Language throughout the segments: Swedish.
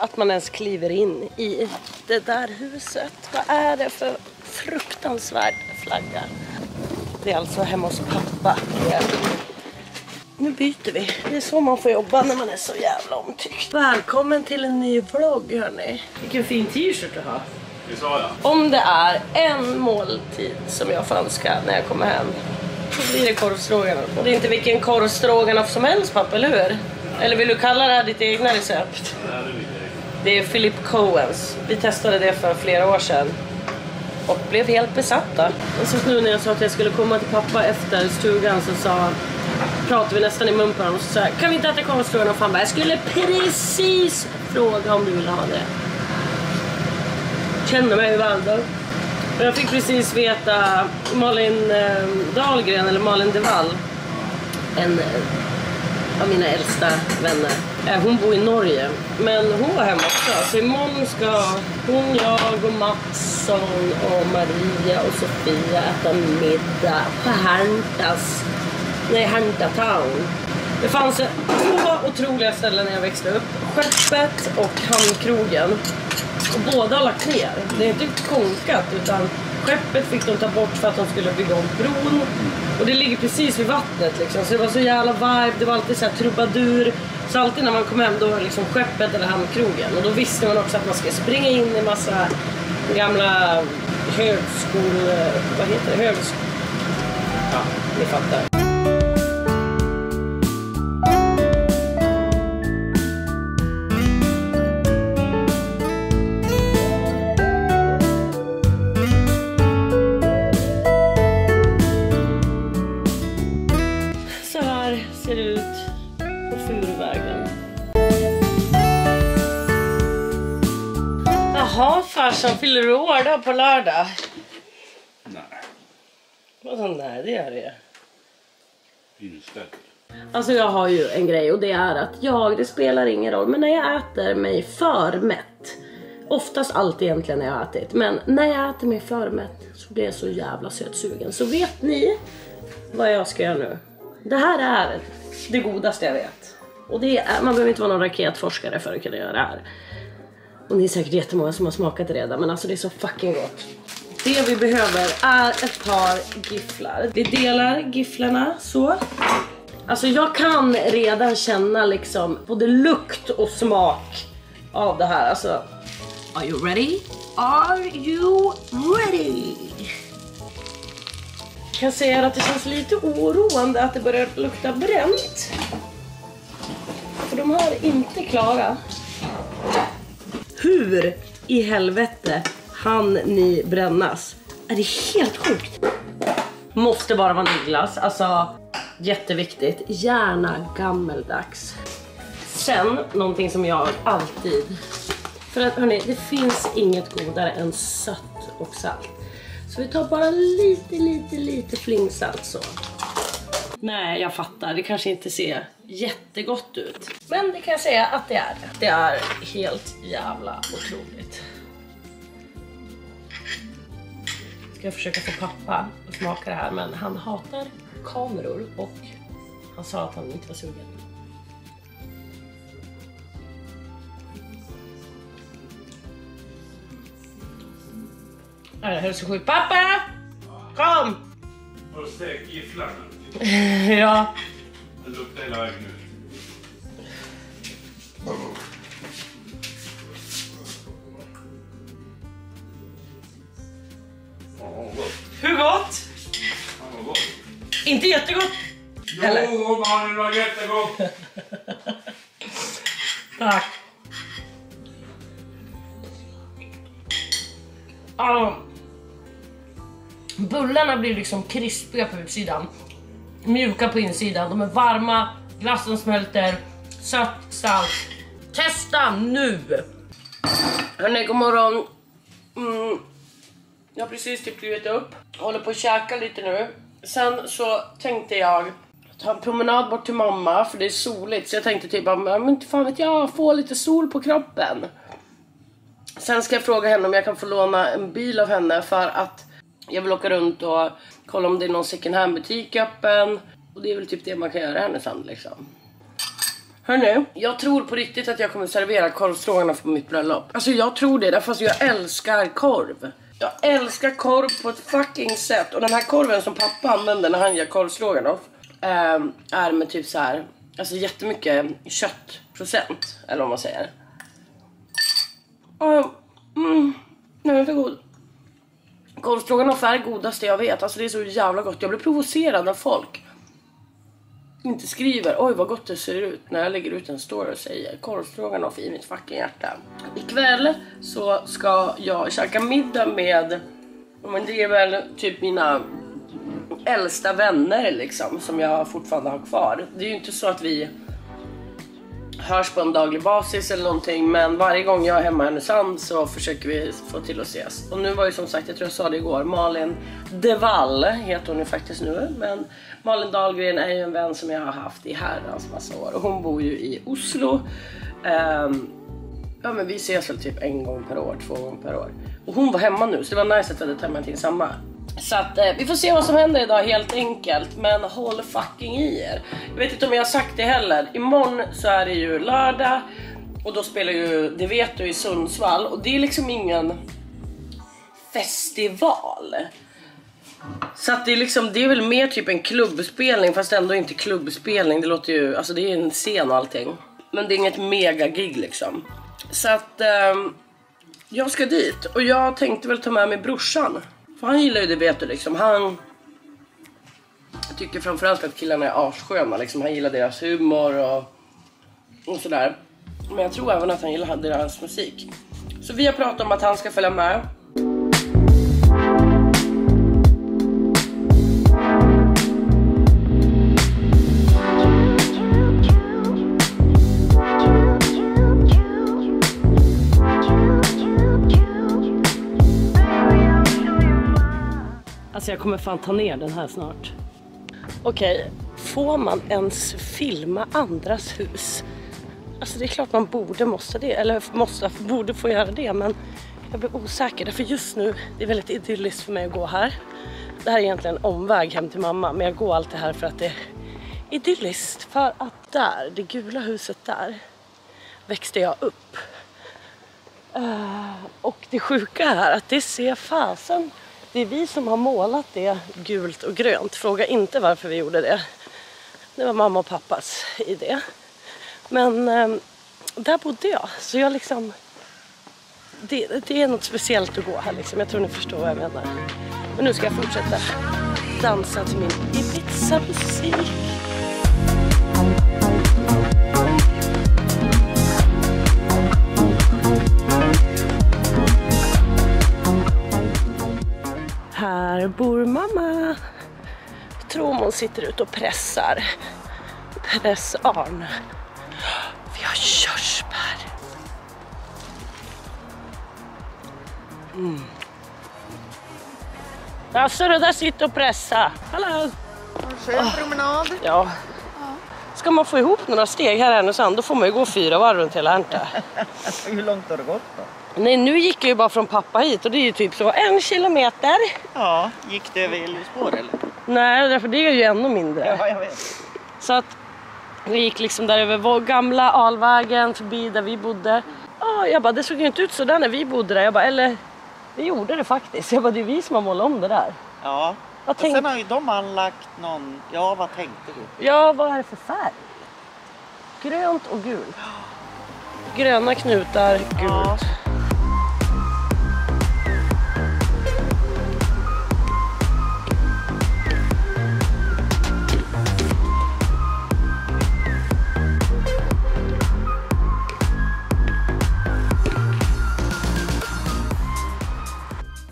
att man ens kliver in i det där huset. Vad är det för fruktansvärd flagga? Det är alltså hemma hos pappa. Nu byter vi. Det är så man får jobba när man är så jävla omtyckt. Välkommen till en ny vlogg hörni. Vilken fin t-shirt du har. Det sa jag. Om det är en måltid som jag får önska när jag kommer hem. Då blir det korvstroganoff. Och det är inte vilken korvstroganoff som helst pappa, eller hur? Eller vill du kalla det här ditt egna recept? Nej, det inte. Det är Philip Coens. Vi testade det för flera år sedan. Och blev helt besatta. Och så nu när jag sa att jag skulle komma till pappa efter stugan så sa pratade vi nästan i mun på honom och så sa jag, kan vi inte äta korvstroganoff? Han bara, jag skulle precis fråga om du ville ha det. Känner mig varm. Och Jag fick precis veta Malin eh, Dahlgren, eller Malin Devall, en eh, av mina äldsta vänner. Eh, hon bor i Norge, men hon var hemma också. Så imorgon ska hon, jag och Mattsson och Maria och Sofia äta middag på Härntas, nej Härnta Town. Det fanns två otroliga ställen när jag växte upp. Skeppet och Hamnkrogen. Och båda har lagt ner. Det är inte konkat utan skeppet fick de ta bort för att de skulle bygga om bron. Och det ligger precis vid vattnet liksom. Så det var så jävla vibe, det var alltid så här trubadur. Så alltid när man kom hem då var det liksom skeppet eller hamnkrogen. Och då visste man också att man skulle springa in i massa gamla högskol... Vad heter det? Högskol... Ja, ni fattar. Farsan, fyller du år då på lördag? Nej, Vadå nej, det gör det inställt. Alltså jag har ju en grej och det är att jag, det spelar ingen roll, men när jag äter mig för mätt, oftast alltid egentligen när jag har ätit, men när jag äter mig för mätt så blir jag så jävla sötsugen. Så vet ni vad jag ska göra nu? Det här är det godaste jag vet. Och det är, man behöver inte vara någon raketforskare för att kunna göra det här. Och ni är säkert jättemånga som har smakat det redan, men alltså det är så fucking gott. Det vi behöver är ett par gifflar. Vi delar gifflarna så. Alltså jag kan redan känna liksom både lukt och smak av det här. Alltså, are you ready? Are you ready? Jag kan säga att det känns lite oroande att det börjar lukta bränt. För de här är inte klara. Hur i helvete hann ni brännas? Är det helt sjukt? Måste vara vaniljglass, alltså jätteviktigt. Gärna gammeldags. Sen, någonting som jag alltid... För att hörni, det finns inget godare än sött och salt. Så vi tar bara lite, lite, lite flingsalt så. Nej, jag fattar. Det kanske inte ser jättegott ut. Men det kan jag säga att det är. Det är helt jävla otroligt. Ska jag försöka få pappa att smaka det här, men han hatar kameror och han sa att han inte var sugen. Är det hälsosjuk? Pappa! Kom! Har du stekt gifflarna? ja. Det luktar hela vägen ut. Gott. Hur gott? Inte jättegott. Jo, Eller? mannen var jättegott. Tack. Ja. bullarna blir liksom krispiga på utsidan. Mjuka på insidan. De är varma, glassen smälter, sött, salt. Testa nu! Hörni, god morgon. Mm. Jag har precis typ klivit upp. Håller på att käka lite nu. Sen så tänkte jag ta en promenad bort till mamma för det är soligt. Så jag tänkte typ, men inte fan vet jag, få lite sol på kroppen. Sen ska jag fråga henne om jag kan få låna en bil av henne för att jag vill åka runt och kolla om det är någon second hand butik öppen. Och det är väl typ det man kan göra i Härnösand liksom. Hörni, jag tror på riktigt att jag kommer servera korvstroganoff på mitt bröllop. Alltså jag tror det, därför att jag älskar korv. Jag älskar korv på ett fucking sätt. Och den här korven som pappa använder när han gör korvstroganoff eh, är med typ så här, alltså jättemycket köttprocent. Eller vad man säger. Och, mm, den är för god. Korvstroganoff är det godaste jag vet. Alltså det är så jävla gott. Jag blir provocerad när folk inte skriver oj vad gott det ser ut när jag lägger ut en story och säger korvstroganoff i mitt fucking hjärta. Ikväll så ska jag käka middag med, men det är väl typ mina äldsta vänner liksom som jag fortfarande har kvar. Det är ju inte så att vi hörs på en daglig basis eller någonting men varje gång jag är hemma i Härnösand så försöker vi få till att ses. Och nu var ju som sagt, jag tror jag sa det igår, Malin Devall heter hon ju faktiskt nu men Malin Dahlgren är ju en vän som jag har haft i herrans massa år och hon bor ju i Oslo. Um, ja men vi ses väl typ en gång per år, två gånger per år. Och hon var hemma nu så det var nice att vi hade tajmat in samma. Så att eh, vi får se vad som händer idag helt enkelt. Men håll fucking i er. Jag vet inte om jag har sagt det heller. Imorgon så är det ju lördag och då spelar ju, det vet du, i Sundsvall och det är liksom ingen festival. Så att det är liksom, det är väl mer typ en klubbspelning fast ändå inte klubbspelning. Det låter ju, alltså det är en scen och allting. Men det är inget megagig liksom. Så att eh, jag ska dit och jag tänkte väl ta med mig brorsan. För han gillar ju det vet du liksom. Han tycker framförallt att killarna är assköna liksom. Han gillar deras humor och, och sådär. Men jag tror även att han gillar deras musik. Så vi har pratat om att han ska följa med. Alltså jag kommer fan ta ner den här snart. Okej, okay. får man ens filma andras hus? Alltså det är klart man borde, måste det, eller måste, borde få göra det men jag blir osäker därför just nu, det är väldigt idylliskt för mig att gå här. Det här är egentligen en omväg hem till mamma men jag går alltid här för att det är idylliskt. För att där, det gula huset där, växte jag upp. Uh, och det sjuka är att det ser fasen det är vi som har målat det gult och grönt. Fråga inte varför vi gjorde det. Det var mamma och pappas idé. Men eh, där bodde jag. Så jag liksom... Det, det, är något speciellt att gå här liksom. Jag tror ni förstår vad jag menar. Men nu ska jag fortsätta dansa till min Ibiza-musik. Bor mamma. Jag tror hon sitter ute och pressar. Pressarn. Vi har körsbär. Mm. Jaså, du där sitter och pressa. Hallå! Skön promenad. Ja. Ska man få ihop några steg här i Härnösand då får man ju gå fyra varv runt hela Ärnta. Hur långt har det gått då? Nej, nu gick jag ju bara från pappa hit och det är ju typ så en kilometer. Ja, gick det över elljusspår eller? Nej, därför det är ju ännu mindre. Ja, jag vet. Så att jag gick liksom där över vår gamla Alvägen förbi där vi bodde. Ja, jag bara, det såg ju inte ut sådär när vi bodde där. Jag bara, eller det gjorde det faktiskt. Jag bara, det är vi som har målat om det där. Ja, Vad och sen har ju de anlagt någon, ja vad tänkte du? Ja, vad är det för färg? Grönt och gult. Gröna knutar, gult. Ja.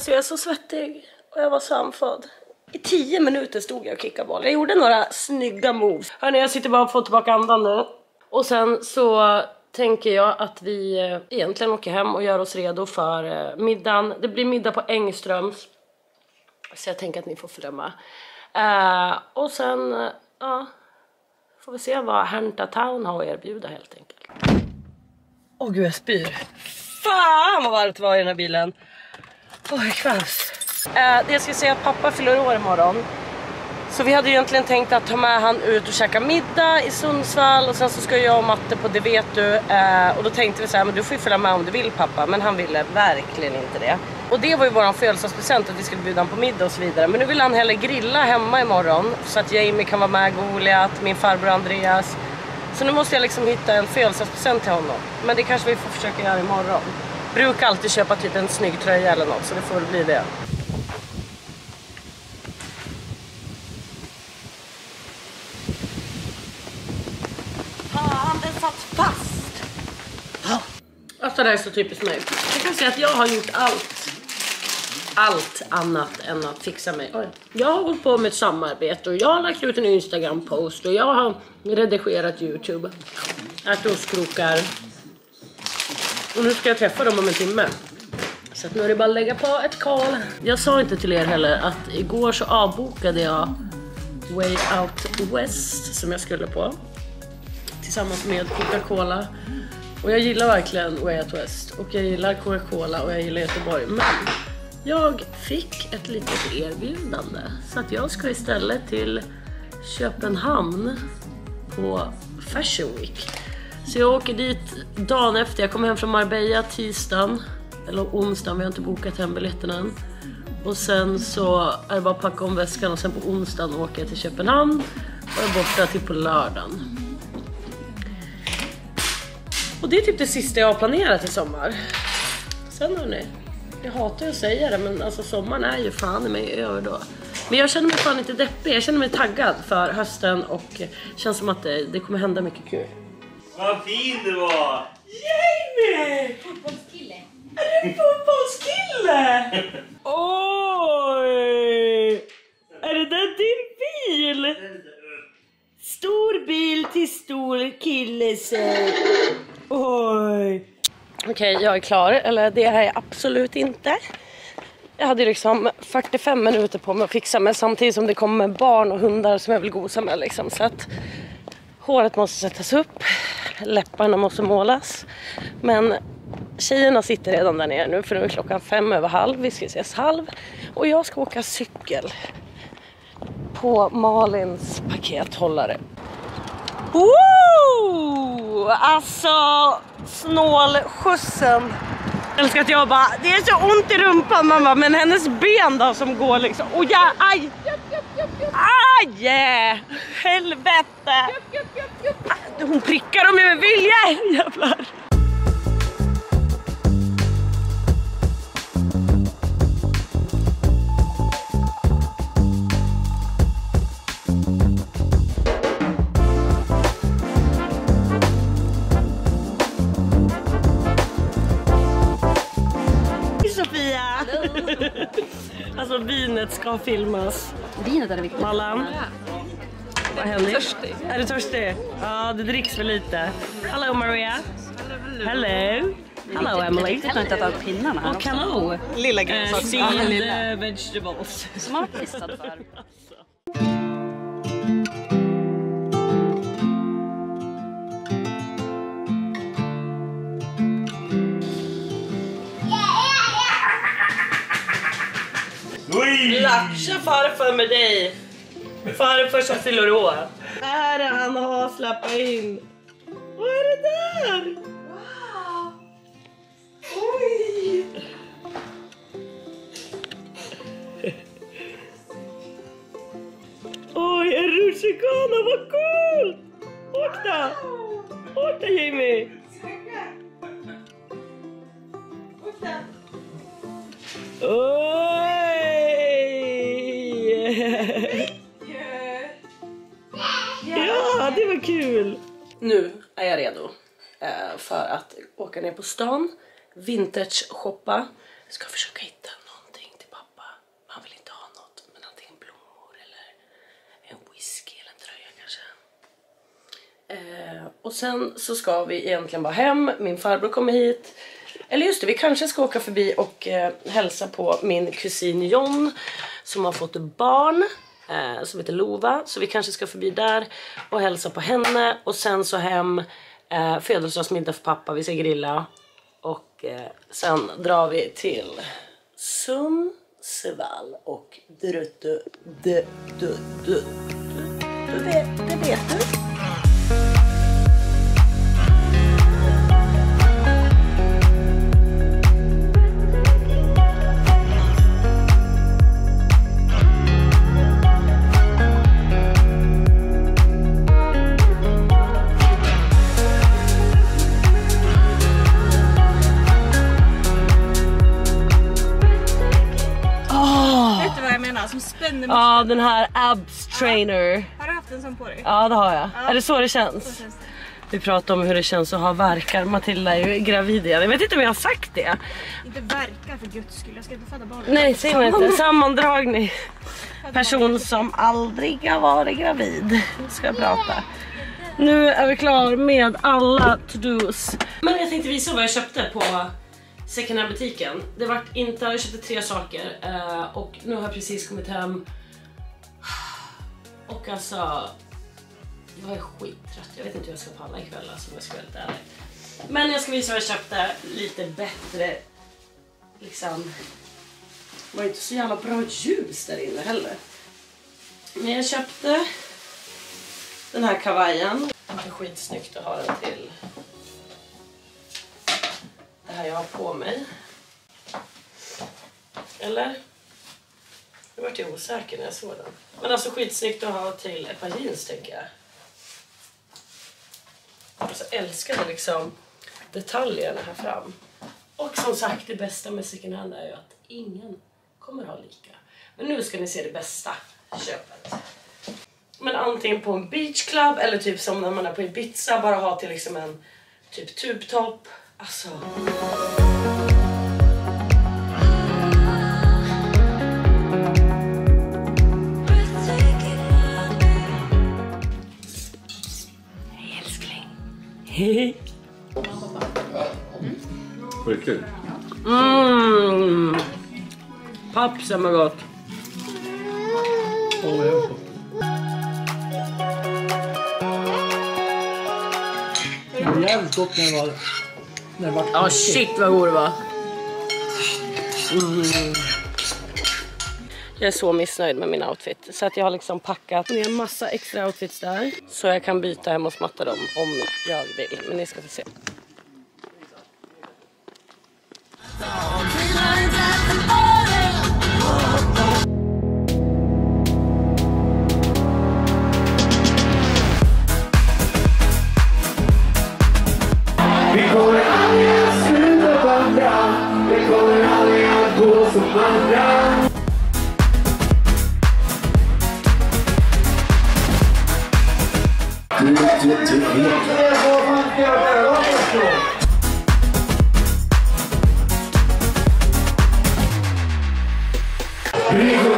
Alltså jag är så svettig och jag var så andfådd. I tio minuter stod jag och kickade boll. Jag gjorde några snygga moves. Hörni, jag sitter bara och får tillbaka andan nu. Och sen så tänker jag att vi eh, egentligen åker hem och gör oss redo för eh, middagen. Det blir middag på Engströms. Så jag tänker att ni får följa med. Eh, och sen, eh, ja, får vi se vad Härnta Town har att erbjuda helt enkelt. Åh gud, jag spyr. Fan vad varmt det var i den här bilen. Åh, kvävs. Eh, det jag ska säga att pappa fyller år imorgon. Så vi hade ju egentligen tänkt att ta med han ut och käka middag i Sundsvall och sen så ska jag och Matte på Det vet du. Eh, och då tänkte vi så här, men du får ju följa med om du vill pappa. Men han ville verkligen inte det. Och det var ju våran födelsedagspresent att vi skulle bjuda honom på middag och så vidare. Men nu vill han hellre grilla hemma imorgon så att Jamie kan vara med, Goliat, min farbror Andreas. Så nu måste jag liksom hitta en födelsedagspresent till honom. Men det kanske vi får försöka göra imorgon. Brukar alltid köpa typ en snygg tröja eller något så det får väl bli det. Fan, den satt fast! Alltså det här är så typiskt mig. Jag kan säga att jag har gjort allt. Allt annat än att fixa mig. Oj. Jag har gått på med ett samarbete och jag har lagt ut en Instagram-post och jag har redigerat Youtube. Ätit ostkrokar. Och nu ska jag träffa dem om en timme. Så att nu är det bara att lägga på ett call. Jag sa inte till er heller att igår så avbokade jag Way Out West som jag skulle på. Tillsammans med Coca-Cola. Och jag gillar verkligen Way Out West. Och jag gillar Coca-Cola och jag gillar Göteborg. Men jag fick ett litet erbjudande. Så att jag ska istället till Köpenhamn på Fashion Week. Så jag åker dit dagen efter. Jag kommer hem från Marbella tisdagen. Eller onsdagen, vi har inte bokat hem biljetterna än. Och sen så är det bara att packa om väskan och sen på onsdagen åker jag till Köpenhamn och är borta till på lördagen. Och det är typ det sista jag har planerat i sommar. Sen hörni, jag hatar ju att säga det men alltså sommaren är ju fan i mig över då. Men jag känner mig fan inte deppig, jag känner mig taggad för hösten och känns som att det, det kommer hända mycket kul. Vad fin du var! Jamie! Fotbollskille. Är du fotbollskille? Oj! Är det där din bil? Stor bil till stor kille säg. Oj. Okej, jag är klar. Eller det är jag absolut inte. Jag hade liksom 45 minuter på mig att fixa men samtidigt som det kommer barn och hundar som jag vill gosa med liksom. Så att håret måste sättas upp, läpparna måste målas. Men tjejerna sitter redan där nere nu för nu är klockan fem över halv. Vi ska ses halv. Och jag ska åka cykel på Malins pakethållare. Woo! Alltså snålskjutsen. Jag älskar att jag bara, det är så ont i rumpan mamma men hennes ben då som går liksom. Oh ja, aj! Aj! Helvete! Hon prickar dem ju med vilja! Jävlar! Sofia! alltså vinet ska filmas. Vinet är det viktigt. Mallan? Vad händer? Törstig. Är du törstig? Ja, det dricks för lite. Hello Maria. Hello. Hello Emily. Riktigt att inte ta pinnarna här Och hello. Lilla Uh, sealed uh, vegetables. Som man har pissat för. Latcha farfar med dig. Farfar som fyller år. Här är han har släppt in. Vad är det där? Wow. Oj. Oj, en rutschkana, vad coolt! Åk då! Åk då Jimmy! Oj! Ner på stan, vintage-shoppa. Jag ska försöka hitta någonting till pappa. Han vill inte ha något, men antingen blommor eller en whisky eller en tröja kanske. Eh, och sen så ska vi egentligen bara hem, min farbror kommer hit. Eller just det, vi kanske ska åka förbi och eh, hälsa på min kusin John som har fått barn eh, som heter Lova. Så vi kanske ska förbi där och hälsa på henne och sen så hem, eh, födelsedagsmiddag för pappa, vi ska grilla och eh, sen drar vi till Sundsvall. Och Druttu. Du, du, du, du det vet du. Ja, den här abs trainer. Har du haft en sån på dig? Ja, det har jag. Är det så det känns? Så känns det. Vi pratade om hur det känns att ha verkar. Matilda är ju gravid igen. Jag vet inte om jag har sagt det. Inte verka för guds skull. Jag ska inte föda barn. Nej, säg mig inte. Sammandragning. Person som aldrig har varit gravid ska jag prata. Nu är vi klar med alla to-dos. Men jag tänkte visa vad jag köpte på second hand butiken. Det vart inte, jag köpte tre saker eh, och nu har jag precis kommit hem. Och alltså, jag är skittrött. Jag vet inte hur jag ska palla ikväll alltså, om jag ska vara helt ärlig. Men jag ska visa vad jag köpte lite bättre liksom det var inte så jävla bra ljus där inne heller. Men jag köpte den här kavajen. Det är skitsnyggt att ha den till det här jag har på mig. Eller? Nu vart jag osäker när jag såg den. Men alltså skitsnyggt att ha till ett par jeans tänker jag. Alltså älskade liksom detaljerna här fram. Och som sagt, det bästa med second hand är ju att ingen kommer ha lika. Men nu ska ni se det bästa köpet. Men antingen på en beachclub eller typ som när man är på Ibiza, bara ha till liksom en typ tubtopp. Alltså... Hej. Riktigt? Mm. Pappsen var gott. Det var jävligt gott när det var... När det var Ja shit vad god det var. Mm. Jag är så missnöjd med min outfit så att jag har liksom packat ner massa extra outfits där så jag kan byta hemma hos Matta dem om jag vill. Men ni ska få se. Vi Vi kommer